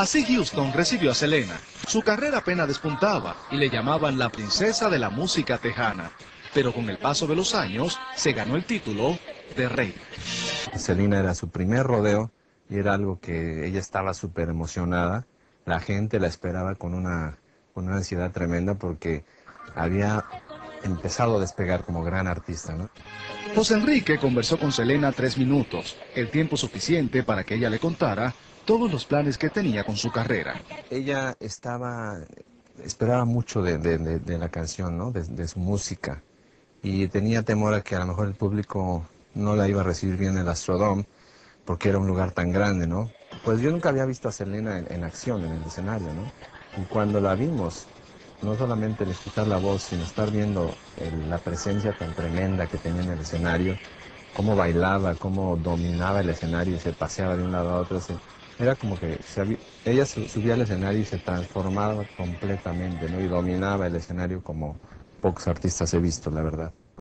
Así Houston recibió a Selena. Su carrera apenas despuntaba y le llamaban la princesa de la música tejana. Pero con el paso de los años se ganó el título de rey. Selena era su primer rodeo y era algo que ella estaba súper emocionada. La gente la esperaba con una, con una ansiedad tremenda porque había empezado a despegar como gran artista. ¿no? José Enrique conversó con Selena tres minutos, el tiempo suficiente para que ella le contara todos los planes que tenía con su carrera. Ella estaba, esperaba mucho de, de, de, la canción, ¿no? de, su música, y tenía temor a que a lo mejor el público no la iba a recibir bien en el Astrodome, porque era un lugar tan grande, ¿no? Pues yo nunca había visto a Selena en, en acción, en el escenario, ¿no? Y cuando la vimos, no solamente el escuchar la voz, sino estar viendo la presencia tan tremenda que tenía en el escenario, cómo bailaba, cómo dominaba el escenario y se paseaba de un lado a otro. era como que ella subía al escenario y se transformaba completamente, ¿no? Y dominaba el escenario como pocos artistas he visto, la verdad.